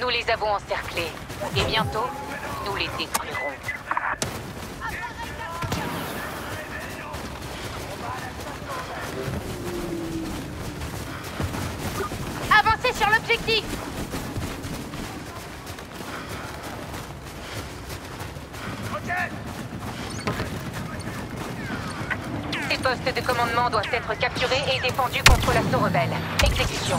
Nous les avons encerclés. Et bientôt, nous les détruirons. Avancez sur l'objectif Ces postes de commandement doivent être capturés et défendus contre l'assaut rebelle. Exécution.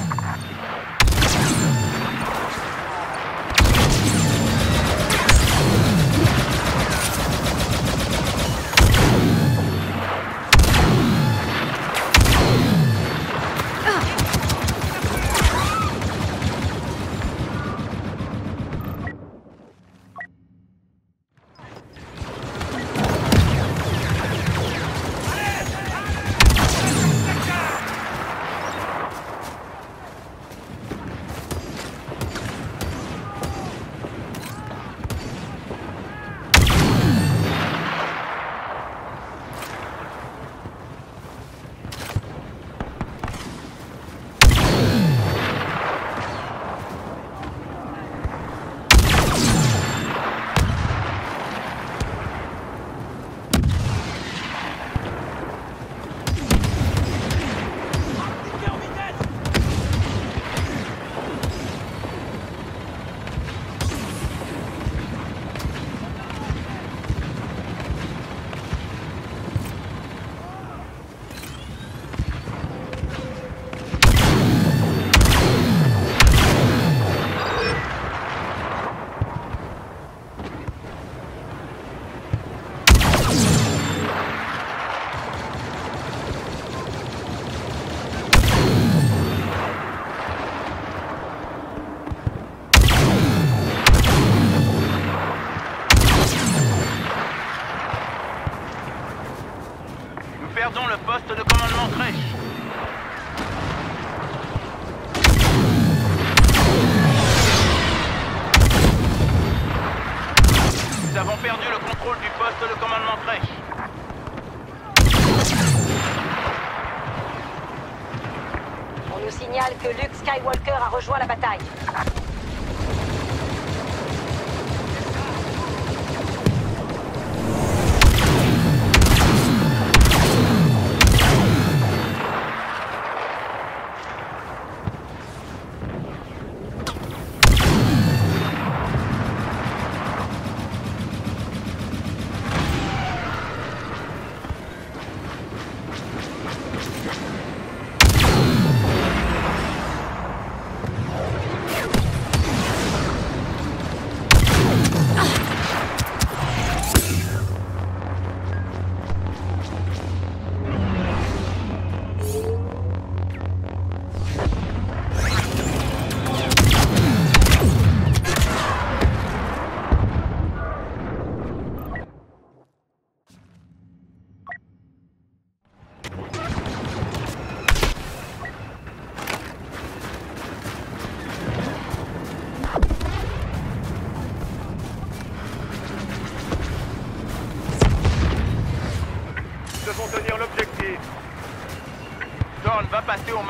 Perdons le poste de commandement crèche. Nous avons perdu le contrôle du poste de commandement crèche. On nous signale que Luke Skywalker a rejoint la bataille.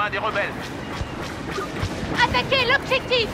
Des rebelles. Attaquez l'objectif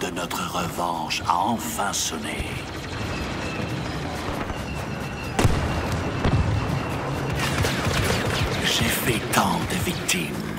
de notre revanche a enfin sonné. J'ai fait tant de victimes.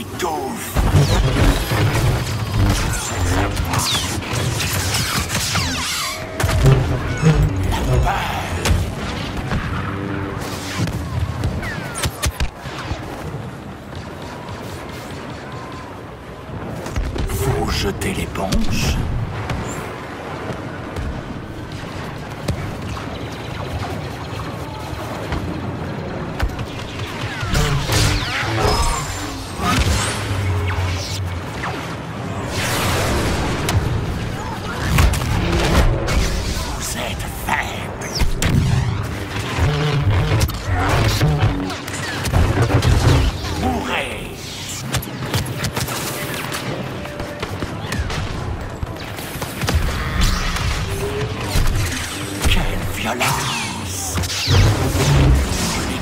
Take off.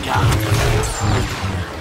Les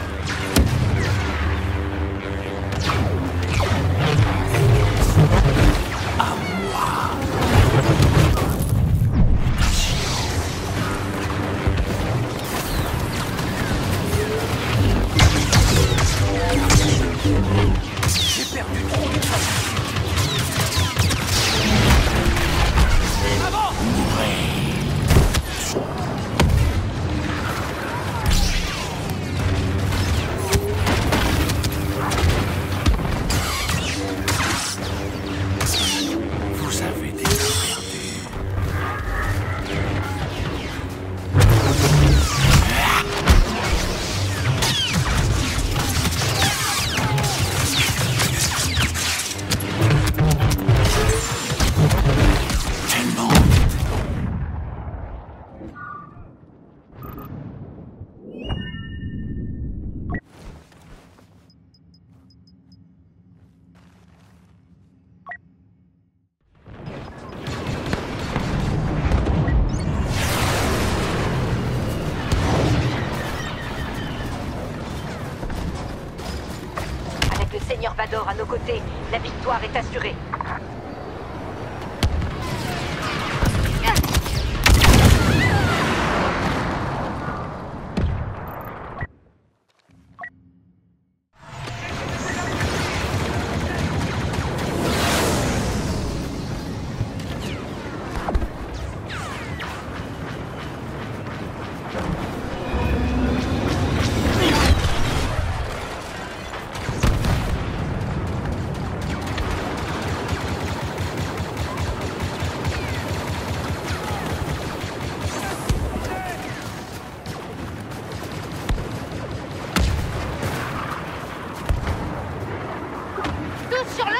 Vador à nos côtés, la victoire est assurée.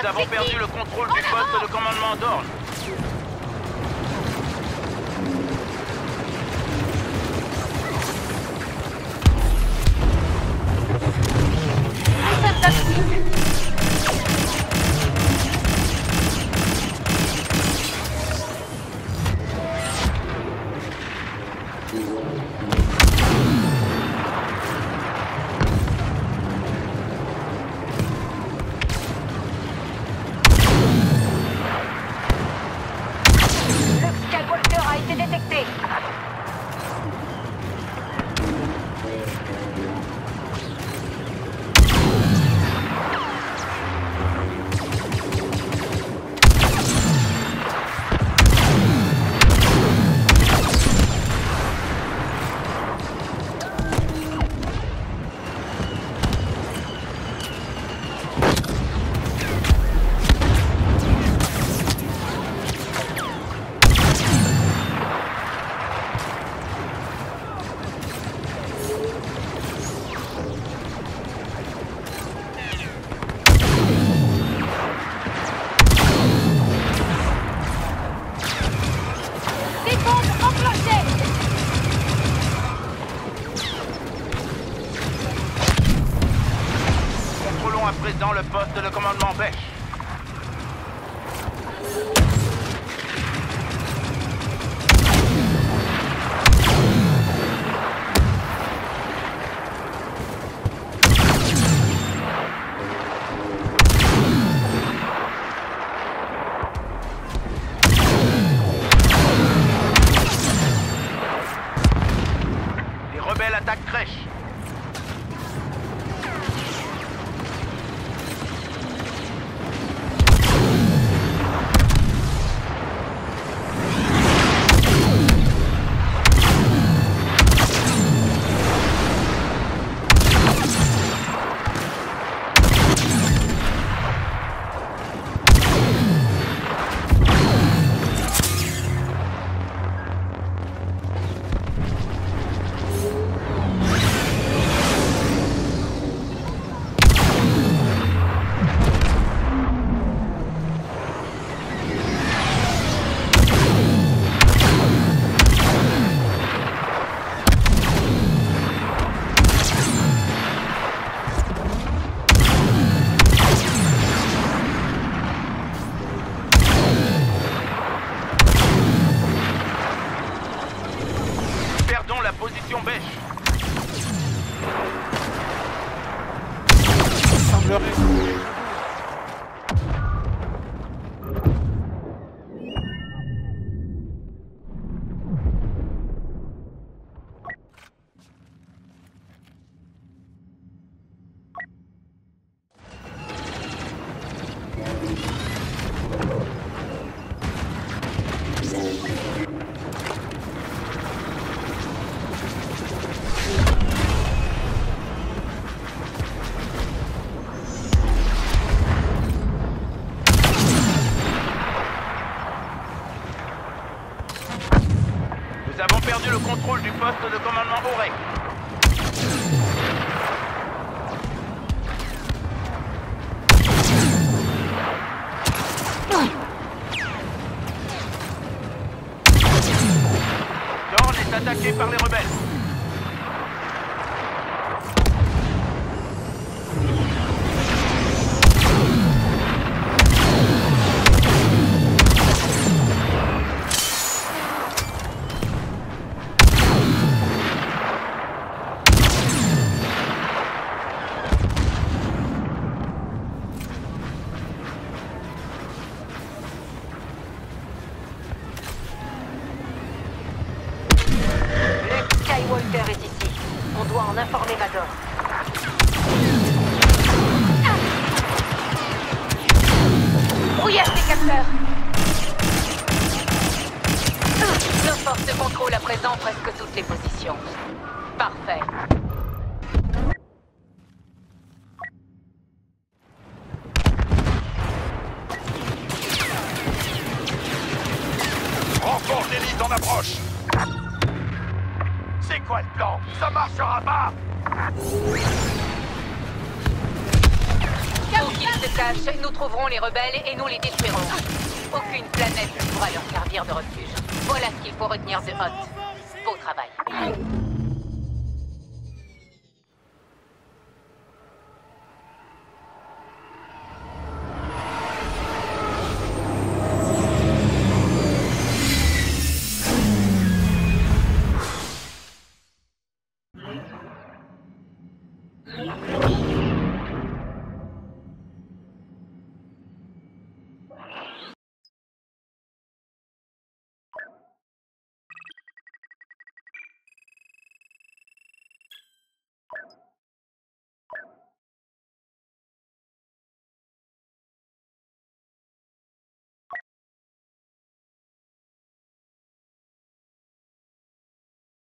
Avons perdu le contrôle du poste de commandement d'Orge. Le poste de commandement Bech. Les rebelles attaquent Crèche. La position Bech. Semblerait. Poste de commandement Aurec. Le Skywalker est ici. On doit en informer Vador. Brouillage des capteurs. Nos forces contrôlent à présent presque toutes les positions. Parfait. Quoi Ça marchera pas Où qu'ils se cachent, nous trouverons les rebelles et nous les détruirons. Aucune planète ne pourra leur servir de refuge. Voilà ce qu'il faut retenir de Hot. Beau travail.